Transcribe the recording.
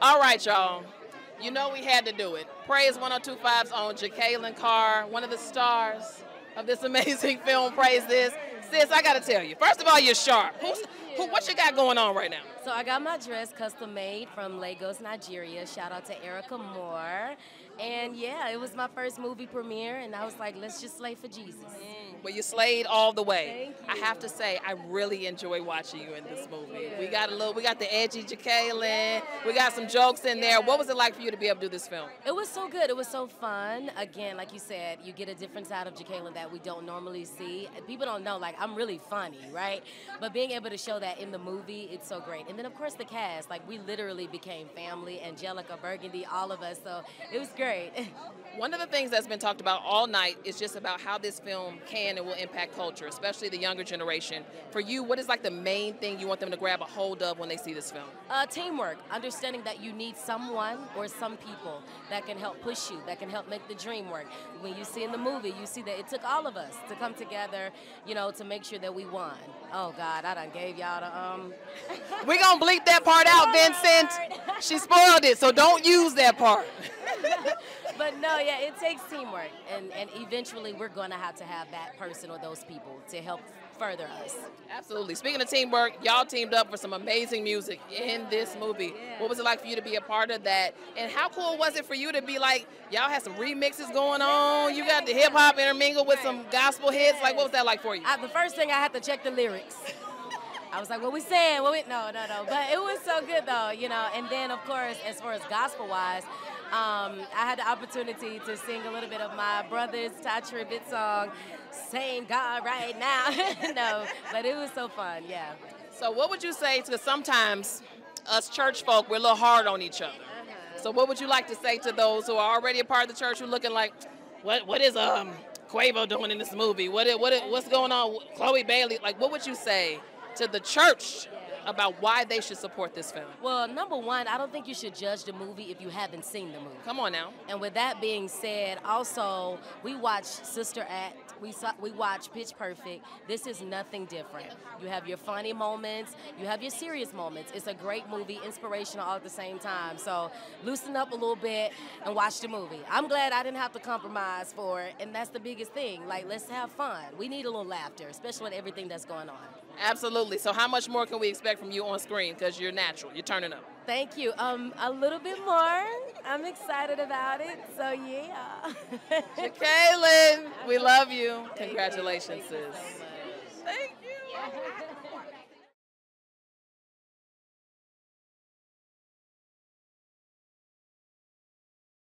All right, y'all. You know we had to do it. Praise 1025's own Jekalyn Carr, one of the stars of this amazing film. Praise this. Sis, I gotta tell you. First of all, you're sharp. Who's, who, what you got going on right now? So I got my dress custom made from Lagos, Nigeria. Shout out to Erica Moore. And yeah, it was my first movie premiere, and I was like, let's just slay for Jesus. Mm, well, you slayed all the way. I have to say, I really enjoy watching you in this Thank movie. you. We got a little, we got the edgy Jekalyn. We got some jokes in there. What was it like for you to be able to do this film? It was so good. It was so fun. Again, like you said, you get a different side of Jekalyn that we don't normally see. People don't know, like, I'm really funny, right? But being able to show that in the movie, it's so great. And then, of course, the cast. Like, we literally became family. Anjelika, Burgundy, all of us. So it was great. One of the things that's been talked about all night is just about how this film can and will impact culture, especially the younger generation. For you, what is like the main thing you want them to grab a hold of when they see this film? Uh, teamwork, understanding that you need someone or some people that can help push you, that can help make the dream work. When you see in the movie, you see that it took all of us to come together, you know, to make sure that we won. Oh God, I done gave y'all the um. We gonna bleep that part out, Vincent. She spoiled it, so don't use that part. but no, yeah, it takes teamwork, and and eventually we're gonna have to have that person or those people to help further us. Absolutely. Speaking of teamwork, y'all teamed up for some amazing music in this movie. Yeah. What was it like for you to be a part of that? And how cool was it for you to be like, y'all had some remixes going on? You got the hip hop intermingled with some gospel hits. Like, what was that like for you? I, the first thing I had to check the lyrics. I was like, what we saying? What we no, no, no. But it was so good though, you know. And then of course, as far as gospel wise, um, I had the opportunity to sing a little bit of my brother's Tye Tribbett song, "Same God right now." no, but it was so fun. Yeah. So, what would you say to sometimes us church folk, we're a little hard on each other. So, what would you like to say to those who are already a part of the church who are looking like, what, what is um Quavo doing in this movie? What, what, what's going on? Chloe Bailey, like, what would you say to the church about why they should support this film? Well, number one, I don't think you should judge the movie if you haven't seen the movie. Come on now. And with that being said, also we watch Sister Act. We saw, we watch Pitch Perfect. This is nothing different. You have your funny moments. You have your serious moments. It's a great movie, inspirational all at the same time. So loosen up a little bit and watch the movie. I'm glad I didn't have to compromise for it, and that's the biggest thing. Like let's have fun. We need a little laughter, especially with everything that's going on. Absolutely. So, how much more can we expect expect from you on screen because you're natural. You're turning up. Thank you. Um, a little bit more. I'm excited about it. So yeah. Kaylin, we love you. Congratulations, Thank you. Thank you.